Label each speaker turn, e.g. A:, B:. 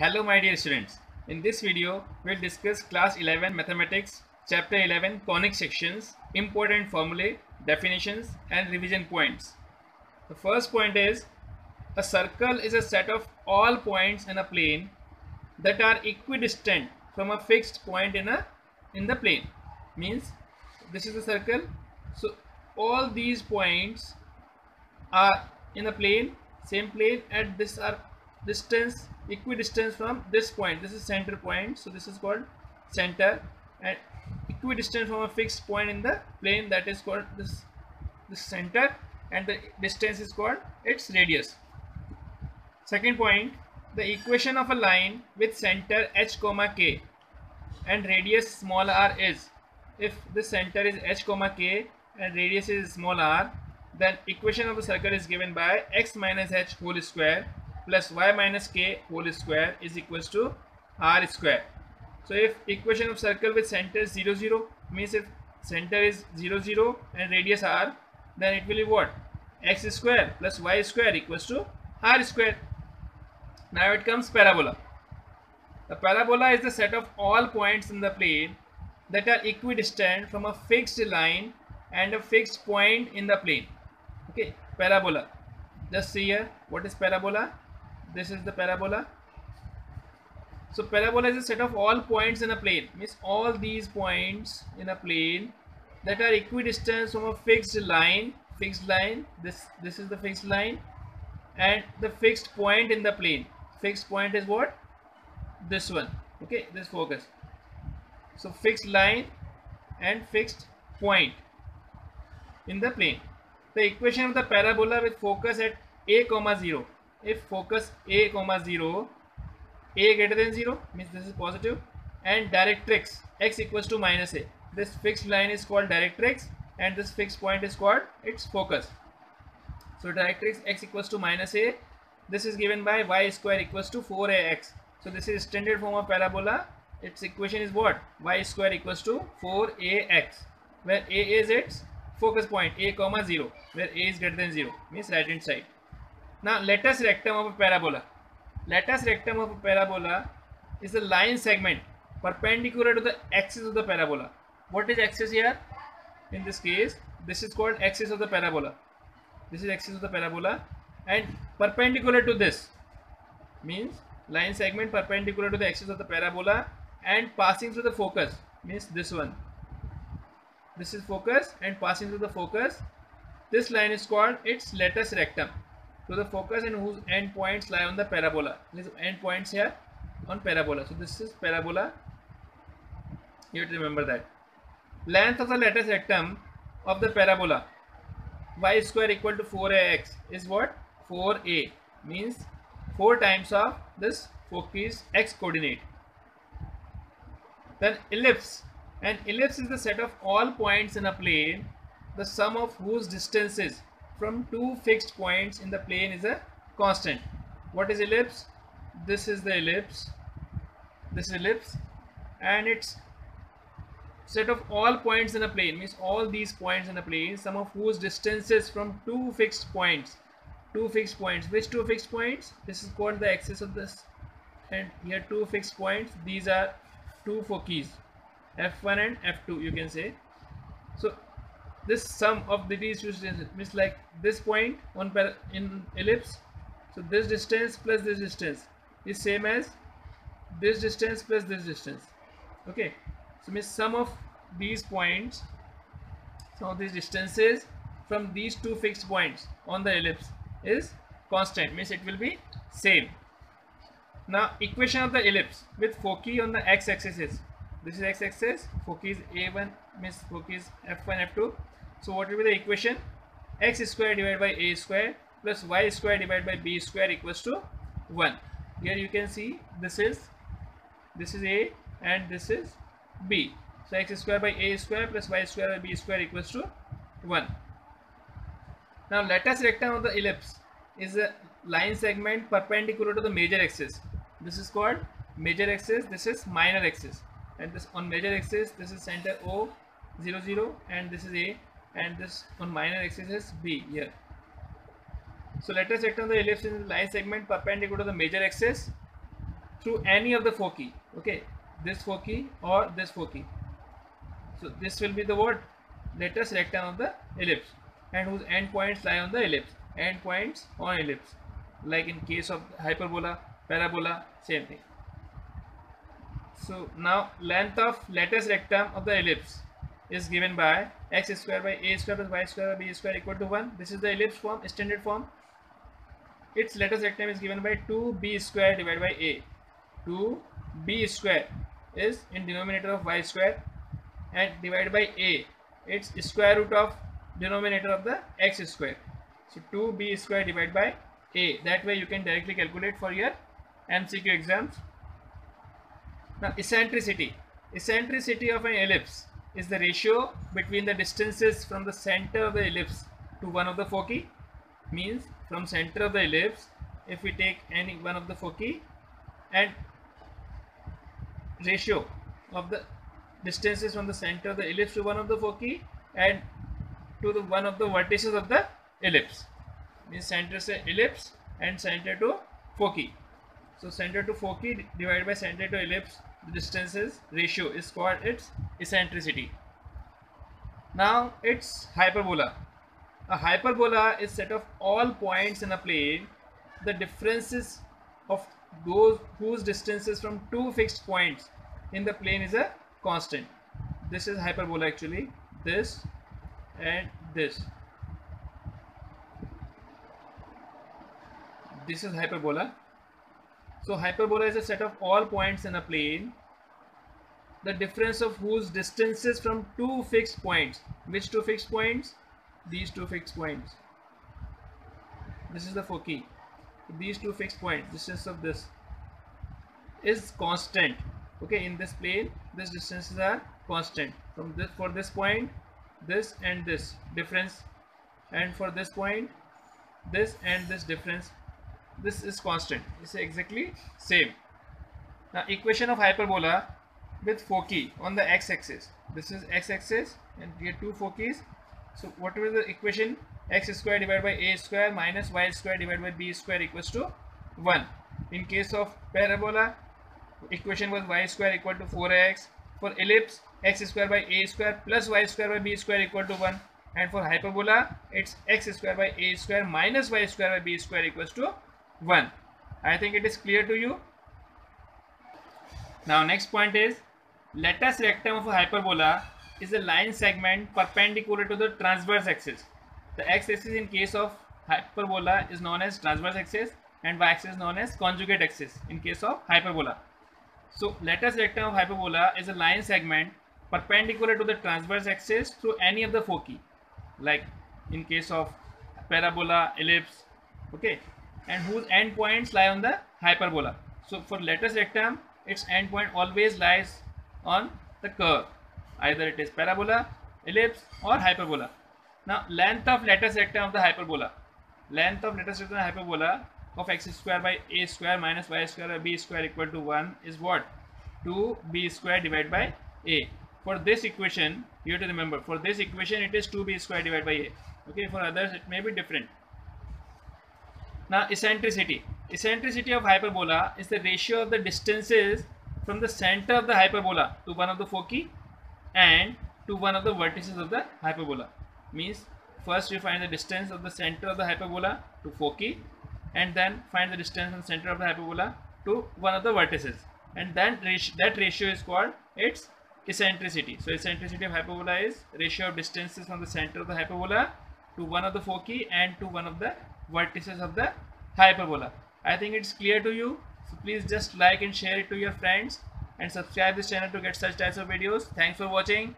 A: Hello my dear students. In this video, we'll discuss class 11 mathematics, chapter 11 conic sections, important formulae, definitions and revision points. The first point is a circle is a set of all points in a plane that are equidistant from a fixed point in a in the plane. Means this is a circle. So all these points are in a plane, same plane at this are distance equidistance from this point. This is center point. So this is called center and equidistant from a fixed point in the plane that is called this this center and the distance is called its radius. Second point the equation of a line with center h comma k and radius small r is if the center is h comma k and radius is small r then equation of the circle is given by x minus h whole square plus y minus k whole square is equals to r square. So if equation of circle with center 0 0 means if center is 0 0 and radius r then it will be what x square plus y square equals to r square. Now it comes parabola. The parabola is the set of all points in the plane that are equidistant from a fixed line and a fixed point in the plane. Okay, parabola. Just see here what is parabola this is the parabola. So parabola is a set of all points in a plane. Means all these points in a plane that are equidistant from a fixed line fixed line this this is the fixed line and the fixed point in the plane. Fixed point is what? This one. Okay this focus. So fixed line and fixed point in the plane. The equation of the parabola with focus at a comma 0 if focus a comma 0 a greater than 0 means this is positive and directrix x equals to minus a. This fixed line is called directrix and this fixed point is called its focus. So directrix x equals to minus a. This is given by y square equals to 4ax so this is standard form of parabola. Its equation is what? Y square equals to 4ax where a is its focus point a comma 0 where a is greater than 0 means right hand side now latus rectum of a parabola. Latus rectum of a parabola is a line segment perpendicular to the axis of the parabola. What is axis here? In this case, this is called axis of the parabola. This is axis of the parabola and perpendicular to this means line segment perpendicular to the axis of the parabola and passing through the focus means this one. This is focus and passing through the focus. This line is called its latus rectum to the focus and whose end points lie on the parabola. These end points here on parabola. So this is parabola. You have to remember that. Length of the latus rectum of the parabola y square equal to 4ax is what? 4a means 4 times of this focus x coordinate. Then ellipse. An ellipse is the set of all points in a plane the sum of whose distances from two fixed points in the plane is a constant. What is ellipse? This is the ellipse. This ellipse. And its set of all points in a plane means all these points in a plane some of whose distances from two fixed points. Two fixed points. Which two fixed points? This is called the axis of this. And here two fixed points. These are two foci f1 and f2 you can say. So this sum of the distances means like this point on in ellipse. So this distance plus this distance is same as this distance plus this distance. Okay. So means sum of these points some of these distances from these two fixed points on the ellipse is constant means it will be same. Now equation of the ellipse with foci on the x-axis is this is x-axis foci is a1 means foci is f1 f2 so what will be the equation? x square divided by a square plus y square divided by b square equals to 1. Here you can see this is this is a and this is b. So x square by a square plus y square by b square equals to 1. Now latus rectum of the ellipse is a line segment perpendicular to the major axis. This is called major axis. This is minor axis. And this on major axis, this is center O 0 0 and this is A and this on minor axis is B here. So let us check the ellipse in the line segment perpendicular to the major axis through any of the foci okay? This foci or this foci so this will be the what latus rectum of the ellipse and whose endpoints lie on the ellipse? Endpoints on ellipse. Like in case of hyperbola parabola same thing. So now length of latus rectum of the ellipse is given by x square by a square plus y square by b square equal to 1 this is the ellipse form standard form. Its latus rectum is given by 2b square divided by a. 2b square is in denominator of y square and divided by a. Its square root of denominator of the x square. So 2b square divided by a. That way you can directly calculate for your MCQ exams. Now eccentricity. Eccentricity of an ellipse is the ratio between the distances from the center of the ellipse to one of the foci. Means from center of the ellipse if we take any one of the foci and ratio of the distances from the center of the ellipse to one of the foci and to the one of the vertices of the ellipse. Means center say ellipse and center to foci. So center to foci divided by center to ellipse the distances ratio is called its eccentricity. Now it's hyperbola. A hyperbola is set of all points in a plane. The differences of those whose distances from two fixed points in the plane is a constant. This is hyperbola actually. This and this. This is hyperbola. So hyperbola is a set of all points in a plane the difference of whose distances from two fixed points. Which two fixed points? These two fixed points. This is the foci these two fixed points distance of this is constant. Okay in this plane this distances are constant. From this for this point this and this difference. And for this point this and this difference this is constant. It's exactly same. Now equation of hyperbola with foci on the x-axis. This is x-axis and here two foci so whatever the equation? X square divided by a square minus y square divided by b square equals to 1 in case of parabola equation was y square equal to 4x for ellipse x square by a square plus y square by b square equal to 1 and for hyperbola it's x square by a square minus y square by b square equals to 1 i think it is clear to you. Now next point is latus rectum of a hyperbola is a line segment perpendicular to the transverse axis. The x-axis in case of hyperbola is known as transverse axis and y-axis is known as conjugate axis in case of hyperbola. So latus rectum of hyperbola is a line segment perpendicular to the transverse axis through any of the foci like in case of parabola, ellipse, okay, and whose endpoints lie on the hyperbola. So for latus rectum, its endpoint always lies on the curve, either it is parabola, ellipse or hyperbola. Now length of latus rectum of the hyperbola, length of latus rectum of hyperbola of x square by a square minus y square by b square equal to 1 is what? 2b square divided by a. For this equation, you have to remember, for this equation it is 2b square divided by a. Okay, for others it may be different. Now eccentricity. Eccentricity of hyperbola is the ratio of the distances from the center of the hyperbola to one of the foci and to one of the vertices of the hyperbola. Means first we find the distance of the center of the hyperbola to foci and then find the distance from center of the hyperbola to one of the vertices and then that ratio is called its eccentricity. So eccentricity of hyperbola is ratio of distances from the center of the hyperbola to one of the foci and to one of the vertices of the hyperbola. I think it's clear to you. So please just like and share it to your friends and subscribe this channel to get such types of videos. Thanks for watching.